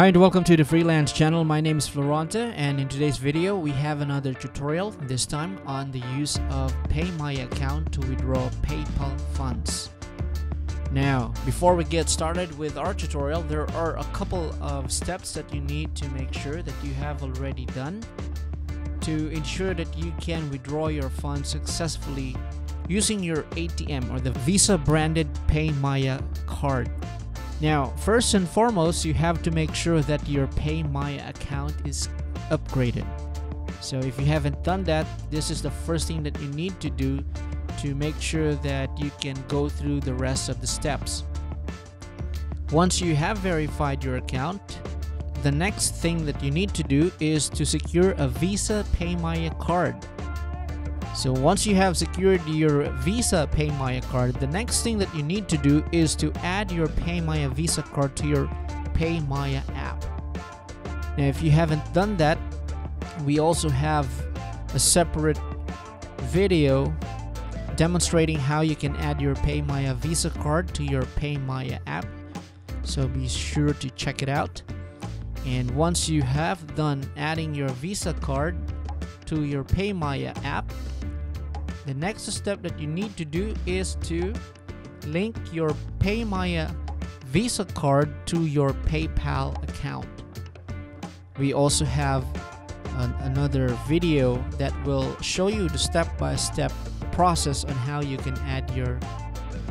Hi and welcome to the freelance channel. My name is Florante and in today's video we have another tutorial this time on the use of PayMaya account to withdraw PayPal funds. Now before we get started with our tutorial there are a couple of steps that you need to make sure that you have already done to ensure that you can withdraw your funds successfully using your ATM or the Visa branded PayMaya card. Now, first and foremost, you have to make sure that your PayMaya account is upgraded. So if you haven't done that, this is the first thing that you need to do to make sure that you can go through the rest of the steps. Once you have verified your account, the next thing that you need to do is to secure a Visa PayMaya card. So once you have secured your Visa PayMaya card, the next thing that you need to do is to add your PayMaya Visa card to your PayMaya app. Now if you haven't done that, we also have a separate video demonstrating how you can add your PayMaya Visa card to your PayMaya app. So be sure to check it out. And once you have done adding your Visa card to your PayMaya app, the next step that you need to do is to link your PayMaya Visa card to your PayPal account. We also have an, another video that will show you the step-by-step -step process on how you can add your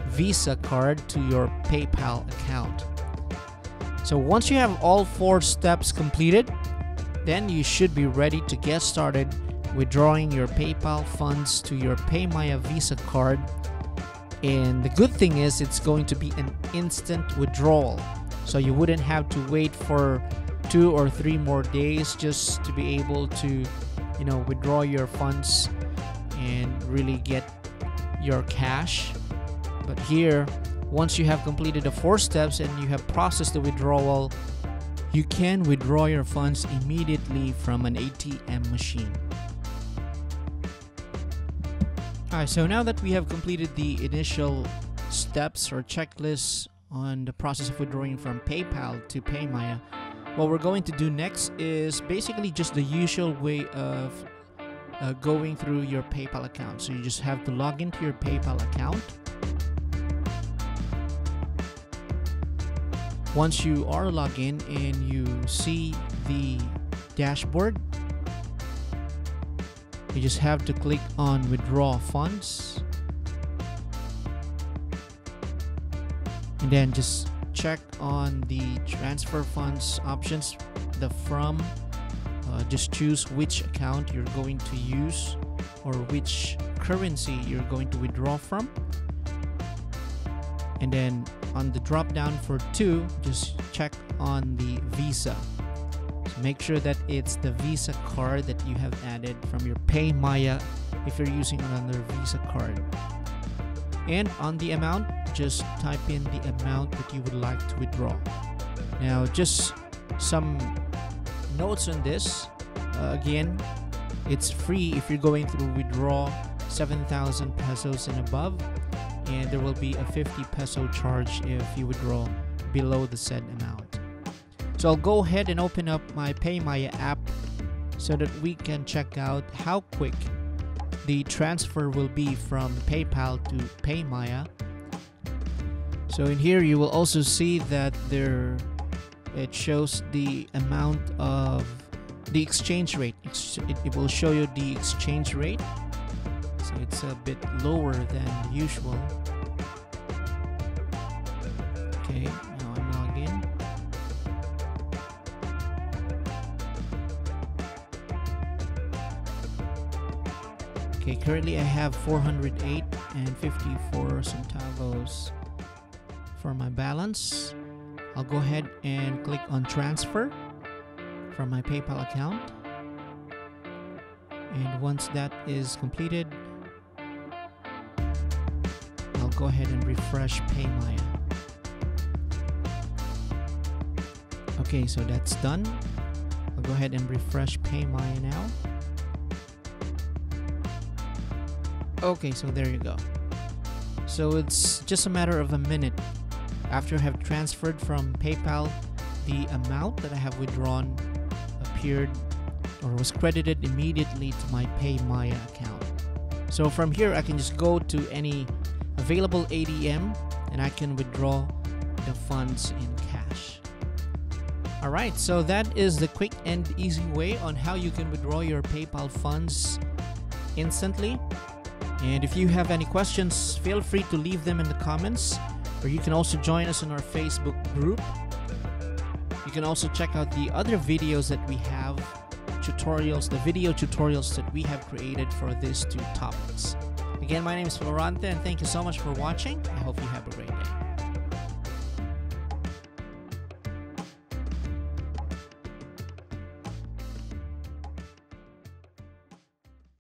Visa card to your PayPal account. So once you have all four steps completed, then you should be ready to get started withdrawing your PayPal funds to your PayMaya Visa card. And the good thing is it's going to be an instant withdrawal. So you wouldn't have to wait for two or three more days just to be able to, you know, withdraw your funds and really get your cash. But here, once you have completed the four steps and you have processed the withdrawal, you can withdraw your funds immediately from an ATM machine. Alright, so now that we have completed the initial steps or checklists on the process of withdrawing from PayPal to PayMaya, what we're going to do next is basically just the usual way of uh, going through your PayPal account. So you just have to log into your PayPal account. Once you are logged in and you see the dashboard, you just have to click on withdraw funds. And then just check on the transfer funds options the from uh, just choose which account you're going to use or which currency you're going to withdraw from. And then on the drop down for two just check on the visa make sure that it's the Visa card that you have added from your PayMaya if you're using another Visa card. And on the amount, just type in the amount that you would like to withdraw. Now, just some notes on this. Uh, again, it's free if you're going to withdraw 7,000 pesos and above, and there will be a 50 peso charge if you withdraw below the said amount. So I'll go ahead and open up my PayMaya app so that we can check out how quick the transfer will be from PayPal to PayMaya. So in here you will also see that there it shows the amount of the exchange rate. It will show you the exchange rate. So it's a bit lower than usual. Okay, Okay, currently I have 408 and 54 centavos for my balance. I'll go ahead and click on transfer from my PayPal account. And once that is completed, I'll go ahead and refresh PayMaya. Okay, so that's done. I'll go ahead and refresh PayMaya now. Okay, so there you go. So it's just a matter of a minute after I have transferred from PayPal the amount that I have withdrawn appeared or was credited immediately to my PayMaya account. So from here, I can just go to any available ATM and I can withdraw the funds in cash. Alright, so that is the quick and easy way on how you can withdraw your PayPal funds instantly. And if you have any questions, feel free to leave them in the comments, or you can also join us on our Facebook group. You can also check out the other videos that we have, tutorials, the video tutorials that we have created for these two topics. Again, my name is Florante, and thank you so much for watching. I hope you have a great day.